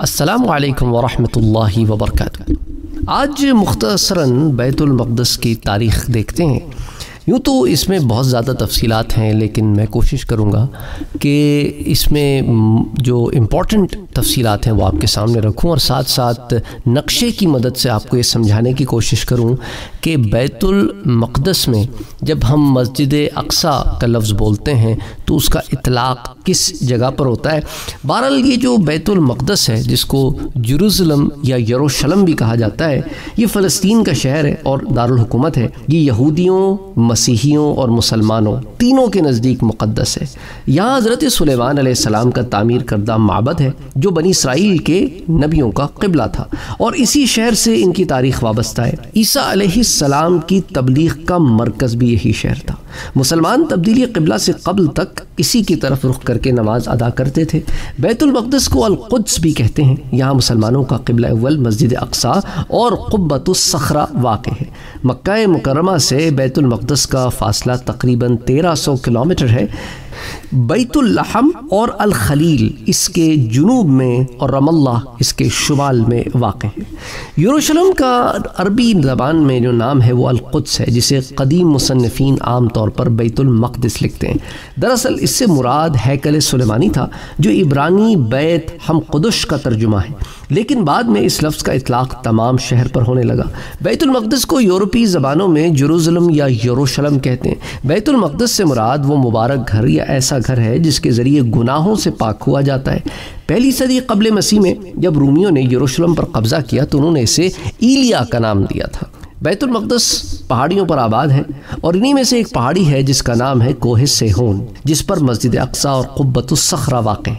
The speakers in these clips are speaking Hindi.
असलकम वरहमल वबरक आज मुख्तसरा बैतुलमक़दस की तारीख़ देखते हैं। यूँ तो इसमें बहुत ज़्यादा तफसीलात हैं, लेकिन मैं कोशिश करूँगा कि इसमें जो इंपॉर्टेंट तफसीलात हैं वो आपके सामने रखूँ और साथ साथ नक्शे की मदद से आपको ये समझाने की कोशिश करूँ कि बैतुलमक़दस में जब हम मस्जिद अक्सा का लफ्ज़ बोलते हैं तो उसका इतलाक़ किस जगह पर होता है? बहरहाल, ये जो बैतुलमक़दस है, जिसको जरूसलम या यरूशलम भी कहा जाता है, ये फ़लस्तीन का शहर है और दारकूमत है। ये यहूदियों, मसीहियों और मुसलमानों तीनों के नज़दीक मुक़दस है। यहाँ हज़रत सुलेमान सलाम का तामीर करदा माबद है, जो बनी इसराइल के नबियों का कबला था। और इसी शहर से इनकी तारीख़ वाबस्ता है। ईसा सलाम की तबलीग का मरकज़ भी यही शहर था। मुसलमान तब्दीली कबला से कबल तक इसी की तरफ़ रुख करके नमाज़ अदा करते थे। बैतुलमक़दस को अलक़ुद्स भी कहते हैं। यहाँ मुसलमानों का कबला अव्वल मस्जिद अक्सा और क़ुब्बतुलसखरा वाक़ है। मक्का मुकरमा से बैतुलमक़दस का फ़ासला तकरीबन तेरह सौ किलोमीटर है। बैतुल्लहम और अल खलील इसके जुनूब में और रमल्ला इसके शुमाल में वाक़ है। यरूशलेम का अरबी ज़बान में जो नाम है वो अलक़ुद्स है, जिसे कदीम मुसनफ़ीन आम तौर पर बैतुलमक़दस लिखते हैं। दरअसल इससे मुराद हैकल सुलेमानी था, जो इब्रानी बैत हम कुदश का तर्जुमा है। लेकिन बाद में इस लफ्ज़ का इतलाक़ तमाम शहर पर होने लगा। बैतुलमक़दस को यूरोपी ज़बानों में जरूसलम या यरूशलम कहते हैं। बैतुलमक़दस से मुराद वो मुबारक घर या ऐसा घर है जिसके ज़रिए गुनाहों से पाक हुआ जाता है। पहली सदी कबल मसीह में जब रूमियों ने यरूशलम पर कब्ज़ा किया तो उन्होंने इसे ईलिया का नाम दिया था। बैतुलमक़दस पहाड़ियों पर आबाद है और इन्हीं में से एक पहाड़ी है जिसका नाम है कोह सेहून जिस पर मस्जिद अक्सा और क़ुब्बतुलसखरा वाक़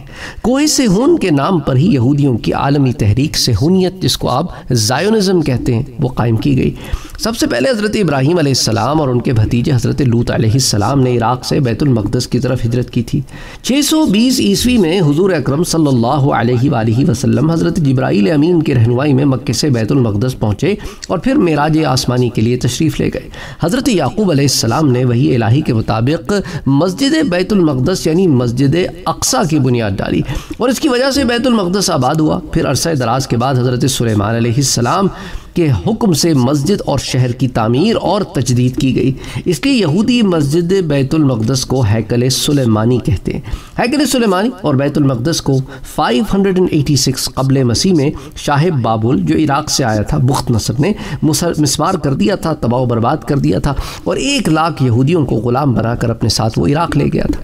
कोह सेहून के नाम पर ही यहूदियों की आलमी तहरीक सेहूनियत जिसको आप जायोनिज़म कहते हैं, वो कायम की गई। सबसे पहले हज़रत इब्राहीम आसमाम और उनके भतीजे हज़रत लूत आसमाम ने इराक़ से बैतुलमक़दस की तरफ़ हिजरत की थी। 620 ईस्वी में हुजूर अकरम सल्लल्लाहु अलैहि वसल्लम हज़रत जब्राईल अमीन की रहनुमाई में मक्के से बैतुलमक़दस पहुँचे और फिर मेराज आसमानी के लिए तशरीफ़ ले गए। हज़रत याकूब आसमाम ने वही इलाही के मुताबिक मस्जिद बैतुलमक़दस यानी मस्जिद अक्सा की बुनियाद डाली और इसकी वजह से बैतुलमक़दस आबाद हुआ। फिर अरसा दराज के बाद हज़रत सलेमान आसमाम के हुक्म से मस्जिद और शहर की तामीर और तजदीद की गई। इसलिए यहूदी मस्जिद बैतुलमक़दस को हैकल सुलेमानी कहते हैं। हैकल सुलेमानी और बैतुलमक़दस को 586 कबल मसीह में शाहिब बाबुल, जो इराक़ से आया था, बुख्त नसर ने मिसमार कर दिया था, तबाह बर्बाद कर दिया था और एक लाख यहूदियों को ग़ुलाम बनाकर अपने साथ वो इराक़ ले गया था।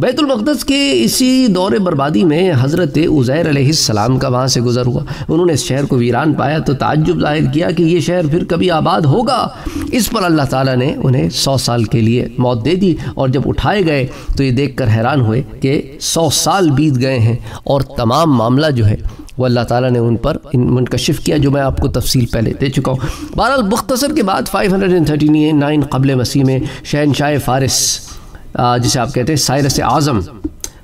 बैतुलमक़दस के इसी दौर बर्बादी में हज़रत उज़ैर सलाम का वहाँ से गुज़र हुआ। उन्होंने इस शहर को वीरान पाया तो ताज्जुब ज़ाहिर किया कि ये शहर फिर कभी आबाद होगा। इस पर अल्लाह ताला ने उन्हें सौ साल के लिए मौत दे दी और जब उठाए गए तो ये देखकर हैरान हुए कि सौ साल बीत गए हैं और तमाम मामला जो है, वो अल्लाह ताला ने उन पर मुनकशिफ किया जो मैं आपको तफसील पहले दे चुका हूँ। बहरहाल, मुख्तसर के बाद five hundred and thirty nine कबल मसीह में शहनशाह फ़ारिस जिसे आप कहते हैं सायरस आज़म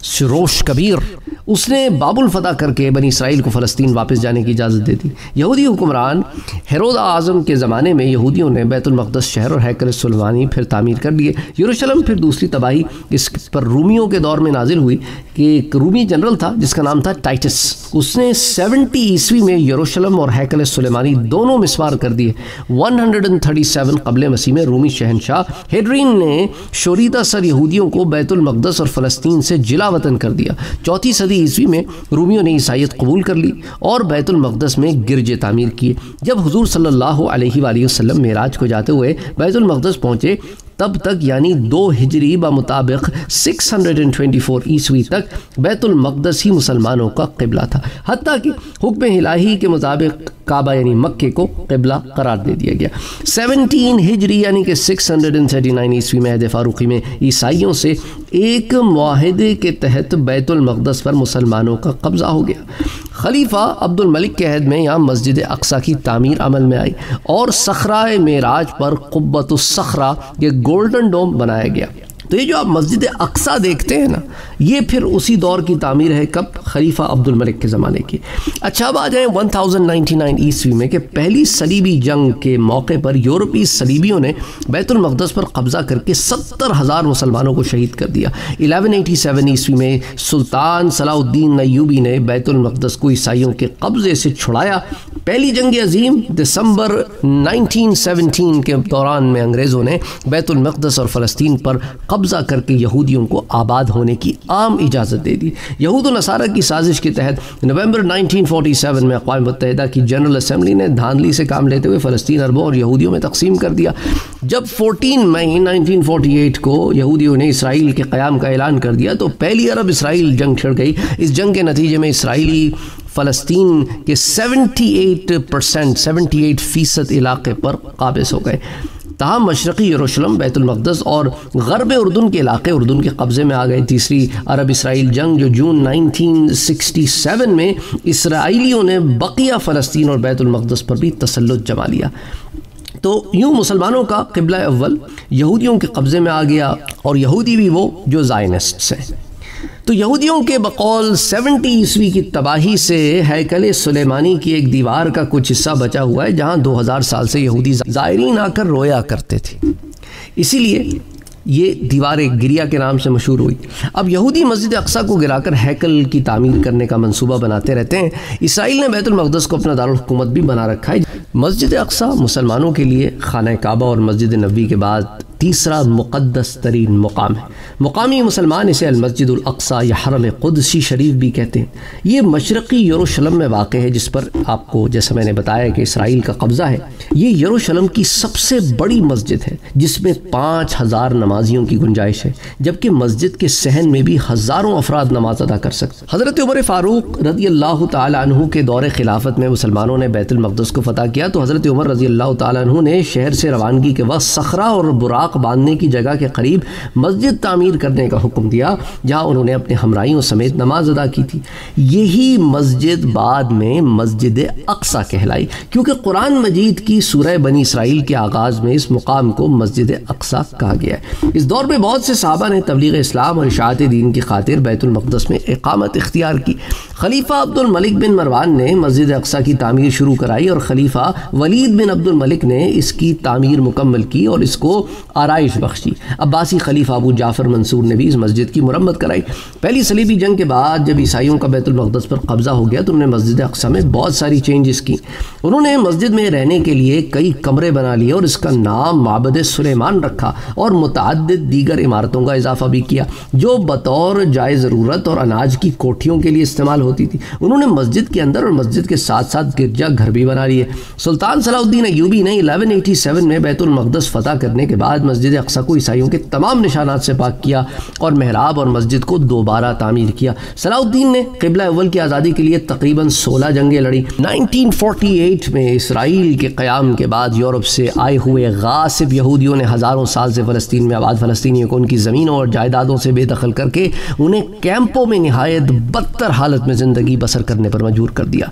शरोश कबीर उसने बाबुल फतह करके बनी इसराइल को फ़लस्तीन वापस जाने की इजाज़त दे दी। यहूदी हुक्मरान हेरोद आज़म के ज़माने में यहूदियों ने बैतुलमक़दस शहर और हैकर सलमानी फिर तामीर कर लिए। यरूशलेम फिर दूसरी तबाही इस पर रूमियों के दौर में नाजिल हुई कि एक रूमी जनरल था, जिसका नाम था टाइटस। उसने सेवेंटी ईस्वी में यरूशलेम और हैकल सलेमानी दोनों मिसवार कर दिए। One hundred and thirty seven कबल मसीह में रूमी शहनशाह हेड्रीन ने शोरीदा सर यहूदियों को बैतुलमक़दस और फ़लस्तीन से जिला वतन कर दिया। चौथी सदी ईस्वी में रूमियों ने ईसाइत कबूल कर ली और बैतुलमक़दस में गिरजे तामीर किए। जब हजूर अलैहि वसल्लम मेराज को जाते हुए बैतुलमक़दस पहुँचे, तब तक यानी दो हिजरी ब मुताबिक 624 ईस्वी तक बैतुलमक़दस ही मुसलमानों का कबला था। हती कि हुक्म इलाही के मुताबिक काबा यानी मक्के को कबला करार दे दिया गया। 17 हिजरी यानी कि 639 ईस्वी में अहद फ़ारूकी में ईसाइयों से एक माहदे के तहत बैतुलमक़दस पर मुसलमानों का कब्ज़ा हो गया। खलीफा अब्दुल मलिक के अहद में यहाँ मस्जिद अक्सा की तामीर अमल में आई और सखरा मेराज पर क़ुब्बतुलसखरा ये गोल्डन डोम बनाया गया। तो ये जो आप मस्जिद अक्सा देखते हैं ना, ये फिर उसी दौर की तामीर है कब? खलीफा अब्दुल मलिक के ज़माने की। अच्छा अब आ जाए 1099 ईस्वी में कि पहली सलीबी जंग के मौके पर यूरोपी सलीबियों ने बैतुलमक़दस पर कब्ज़ा करके सत्तर हज़ार मुसलमानों को शहीद कर दिया। 1187 ईस्वी में सुल्तान सलाउद्दीन नयूबी ने बैतुलमक़दस को ईसाइयों के कब्ज़े से छुड़ाया। पहली जंग अजीम, दिसंबर 1917 के दौरान में अंग्रेज़ों ने बैतुलमक़दस और फ़लस्तीन पर करके यहूदियों को आबाद होने की आम इजाज़त दे दी। यहूद नसारा की साजिश के तहत नवंबर 1947 में अकवा मुतहदा की जनरल असम्बली ने धांधली से काम लेते हुए फ़लस्तीन अरबों और यहूदियों में तकसीम कर दिया। जब 14 मई 1948 को यहूदियों ने इसराइल के क़्याम का ऐलान कर दिया तो पहली अरब इसराइल जंग छिड़ गई। इस जंग के नतीजे में इसराइली फ़लस्तीन के 78 परसेंट, सेवेंटी फ़ीसद इलाके पर काबिज हो गए। तहम मशरक़ी यरूशलम बैतुलमक़दस और गरब उर्दून के इलाके, उर्दून के कब्ज़े में आ गए तीसरी अरब इसराइल जंग, जो जून 1967 में इसराइलियों ने बकिया फ़लस्तीन और बैतुलमक़दस पर भी तसल्लुत जमा लिया। तो यूँ मुसलमानों का किबला अव्वल, यहूदियों के कब्ज़े में आ गया और यहूदी भी वो, जो जायनिस्ट हैं। तो यहूदियों के बकौल 70 ईस्वी की तबाही से हैकल सुलेमानी की एक दीवार का कुछ हिस्सा बचा हुआ है, जहाँ 2000 साल से यहूदी ज़ायरीन आकर रोया करते थे। इसीलिए ये दीवार एक गिरिया के नाम से मशहूर हुई। अब यहूदी मस्जिद अक्सा को गिराकर हैकल की तामीर करने का मंसूबा बनाते रहते हैं। इसराइल ने बैतुलमक़दस को अपना दारकूमत भी बना रखा है। मस्जिद अक्सा मुसलमानों के लिए खाना काबा और मस्जिद नबी के बाद तीसरा मुक़दस तरीन मुकाम है। मुकामी मुसलमान इसे अलमस्जिदुलअक्सा या हरम क़ुदसी शरीफ भी कहते हैं। ये मशरक़ी यरूशलम में वाक़ है, जिस पर आपको, जैसा मैंने बताया कि इसराइल का कब्ज़ा है, ये यरूशलम की सबसे बड़ी मस्जिद है, जिसमें पाँच हज़ार नमाजियों की गुंजाइश है, जबकि मस्जिद के सहन में भी हज़ारों अफराद नमाज़ अदा कर सकते हज़रत उमर फ़ारूक रदी अल्लाह तु के दौर खिलाफत में मुसलमानों ने बैतुलमक़दस को फ़तह किया तो हज़रत उमर रज़ी अल्लाह तु ने शहर से रवानगी के वक्त सखरा और बुराक सुराख बांधने की जगह के करीब मस्जिद तामीर करने का हुक्म दिया, जहाँ उन्होंने अपने हमराइयों समेत नमाज़ अदा की थी। यही मस्जिद बाद में मस्जिद अक्सा कहलाई, क्योंकि कुरान मजीद की सूरह बनी इसराइल के आगाज़ में इस मुकाम को मस्जिद अक्सा कहा गया है। इस दौर में बहुत से साहबा ने तबलीग इस्लाम और इशात दीन की खातिर बैतुलमक़दस में इकामत इख्तियार की। खलीफा अब्दुल मलिक बिन मरवान ने मस्जिद अक्सा की तामीर शुरू कराई और खलीफा वलीद बिन अब्दुल मलिक ने इसकी तामीर मुकम्मल की और इसको आरइश बख्शी। अब्बासी खलीफा अबू जाफ़र मंसूर ने भी इस मस्जिद की मुरम्मत कराई। पहली सलीबी जंग के बाद जब ईसाइयों का बैतुलमक़दस पर कब्ज़ा हो गया तो उन्होंने मस्जिद अक्सा में बहुत सारी चेंजेस की। उन्होंने मस्जिद में रहने के लिए कई कमरे बना लिए और इसका नाम माबद सुलेमान रखा और मुतद दीगर इमारतों का इजाफा भी किया, जो बतौर जाए ज़रूरत और अनाज की कोठियों के लिए इस्तेमाल होती थी। उन्होंने मस्जिद के अंदर और मस्जिद के साथ साथ गिरजा घर भी बना लिए। सुल्तान सलाउद्दीन अयूबी ने 1187 में बैतुलमक़दस फ़तह करने के बाद मस्जिद अक्सा को ईसाइयों के तमाम निशानात से पाक किया और महराब और मस्जिद को दोबारा तामीर किया। सलाउद्दीन ने किबला अव्वल की आज़ादी के लिए तकरीबन 16 जंगें लड़ी। 1948 में इसराइल के क़्याम के बाद यूरोप से आए हुए गासिब यहूदियों ने हज़ारों साल से फ़लस्तीन में आबाद फ़लस्तियों को उनकी ज़मीनों और जायदादों से बेदखल करके उन्हें कैंपों में नहायत बदतर हालत में ज़िंदगी बसर करने पर मजबूर कर दिया।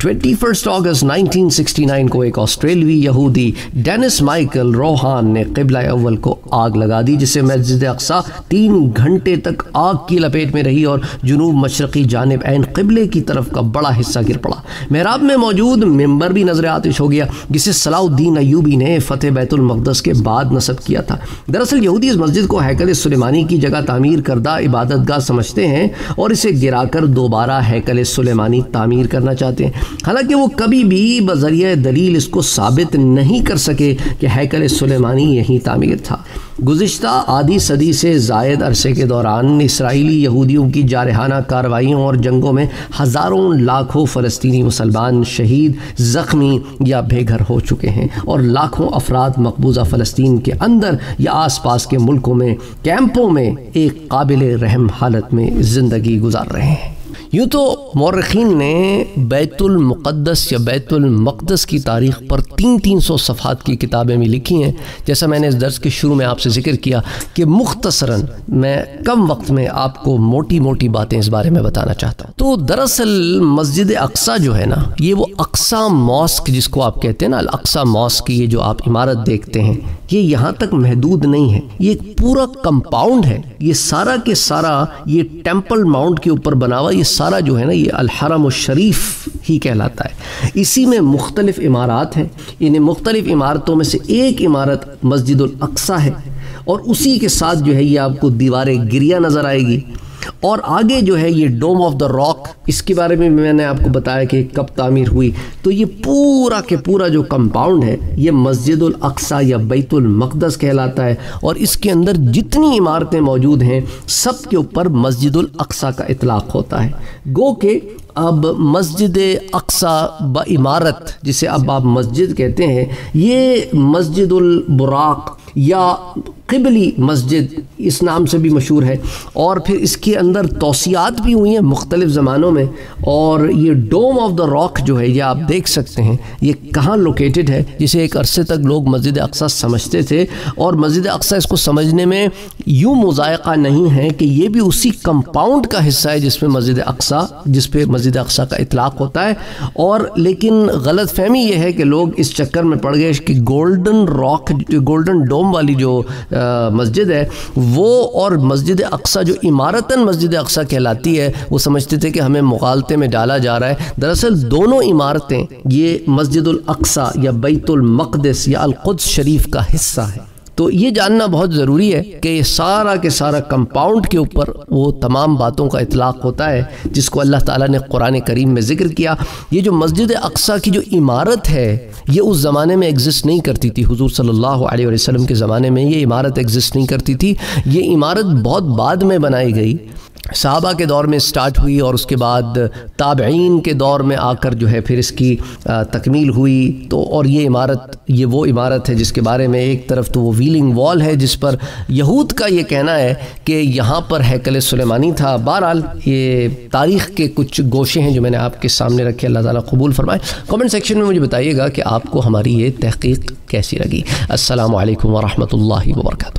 21 अगस्त 1969 को एक ऑस्ट्रेलवी यहूदी डेनिस माइकल रोहान ने किबला अव्वल को आग लगा दी जिससे मस्जिद अक्सा तीन घंटे तक आग की लपेट में रही और जुनूब मशरक़ी जानब एन किबले की तरफ़ का बड़ा हिस्सा गिर पड़ा। महराब में मौजूद मेंबर भी नज़र आतिश हो गया, जिसे सलाउद्दीन अयूबी ने फ़तेह बैतुलमक़दस के बाद नस्ब किया था। दरअसल यहूदी इस मस्जिद को हैकल सुलेमानी की जगह तामीर करदा इबादत समझते हैं और इसे गिराकर दोबारा हैकल सुलेमानी तामीर करना चाहते हैं। हालाँकि वो कभी भी बजरिया दलील इसको साबित नहीं कर सके कि हैकल सुलेमानी यहीं तामीर था। गुज्त आधी सदी से जायद अरसे के दौरान इसराइली यहूदियों की जारहाना कार्रवाइयों और जंगों में हज़ारों लाखों फ़लस्तनी मुसलमान शहीद, ज़ख्मी या बेघर हो चुके हैं और लाखों अफराद मकबूजा फ़लस्तीन के अंदर या आस पास के मुल्कों में, कैंपों में एक काबिल रहम हालत में ज़िंदगी गुजार रहे हैं। यूँ तो मौरखीन ने बैतुलमक़दस या बैतुलमक़दस की तारीख़ पर तीन तीन सौ सफ़ात की किताबें भी लिखी हैं। जैसा मैंने इस दर्ज के शुरू में आपसे ज़िक्र किया कि मुख्तसरा मैं कम वक्त में आपको मोटी मोटी बातें इस बारे में बताना चाहता हूँ। तो दरअसल मस्जिद अक्सा जो है ना, ये वो अक्सा मॉस्क जिसको आप कहते हैं ना अक्सा मॉस्क ये जो आप इमारत देखते हैं, ये यहाँ तक महदूद नहीं है। ये पूरा कंपाउंड है। ये सारा के सारा ये टेंपल माउंट के ऊपर बना हुआ, ये सारा जो है ना, ये अलहरम शरीफ ही कहलाता है। इसी में मुख्तलिफ़ इमारत हैं। इन्हें मुख्तलिफ़ इमारतों में से एक इमारत मस्जिद अक्सा है और उसी के साथ जो है, ये आपको दीवार गिरिया नज़र आएगी। और आगे जो है ये डोम ऑफ़ द रॉक इसके बारे में मैंने आपको बताया कि कब तामीर हुई। तो ये पूरा के पूरा जो कंपाउंड है, ये मस्जिद अक्सा या बैतुल मकदस कहलाता है और इसके अंदर जितनी इमारतें मौजूद हैं, सब के ऊपर मस्जिद अक्सा का इतलाक़ होता है। गो के अब मस्जिद अक्सा ब इमारत, जिसे अब आप मस्जिद कहते हैं, ये मस्जिदुल बुराक या किबली मस्जिद इस नाम से भी मशहूर है। और फिर इसके अंदर तोसियात भी हुई हैं मुख्तलिफ़ ज़मानों में। और ये डोम ऑफ़ द रॉक जो है, ये आप देख सकते हैं, ये कहाँ लोकेटेड है, जिसे एक अरसे तक लोग मस्जिद अक्सा समझते थे। और मस्जिद अक्सा इसको समझने में यूँ मुजायका नहीं है कि ये भी उसी कंपाउंड का हिस्सा है जिसमें मस्जिद अक्सा, जिस पे मस्जिद अक्सा का इतलाक़ होता है। और लेकिन गलत फहमी यह है कि लोग इस चक्कर में पड़ गए कि गोल्डन रॉक, गोल्डन डोम वाली जो मस्जिद है, वो और मस्जिद अक्सा जो इमारतन मस्जिद अक्सा कहलाती है, वो समझते थे कि हमें मुगालते में डाला जा रहा है। दरअसल दोनों इमारतें ये मस्जिद अक्सा या बैतुलमक़दस या अलक़ुद्स शरीफ का हिस्सा है। तो ये जानना बहुत ज़रूरी है कि सारा के सारा कंपाउंड के ऊपर वो तमाम बातों का इतलाक़ होता है, जिसको अल्लाह ताला ने कुरान करीम में ज़िक्र किया। ये जो मस्जिद अक्सा की जो इमारत है, ये उस ज़माने में एग्जिस्ट नहीं करती थी। हुजूर सल्लल्लाहु अलैहि वसल्लम के ज़माने में ये इमारत एग्जिस्ट नहीं करती थी। ये इमारत बहुत बाद में बनाई गई। साहबा के दौर में स्टार्ट हुई और उसके बाद ताबईन के दौर में आकर जो है फिर इसकी तकमील हुई। तो और ये इमारत, ये वो इमारत है जिसके बारे में एक तरफ़ तो वो व्हीलिंग वॉल है जिस पर यहूद का ये कहना है कि यहाँ पर हैकल सुलेमानी था। बहरहाल ये तारीख़ के कुछ गोशे हैं जो मैंने आपके सामने रखे, अल्लाह ताला कबूल फरमाए। कमेंट सेक्शन में मुझे बताइएगा कि आपको हमारी ये तहकीक कैसी लगी। असलकम वरहमल वर्का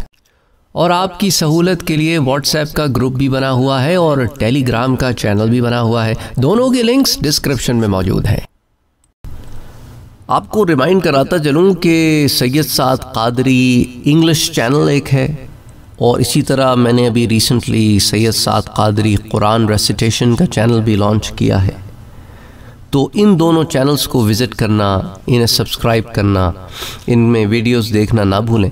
और आपकी सहूलत के लिए व्हाट्सएप का ग्रुप भी बना हुआ है और टेलीग्राम का चैनल भी बना हुआ है। दोनों के लिंक्स डिस्क्रिप्शन में मौजूद हैं। आपको रिमाइंड कराता चलूँ कि सैयद साद कादरी इंग्लिश चैनल एक है और इसी तरह मैंने अभी रिसेंटली सैयद साद कादरी कुरान रेसिटेशन का चैनल भी लॉन्च किया है। तो इन दोनों चैनल्स को विज़िट करना, इन्हें सब्सक्राइब करना, इनमें वीडियोस देखना ना भूलें।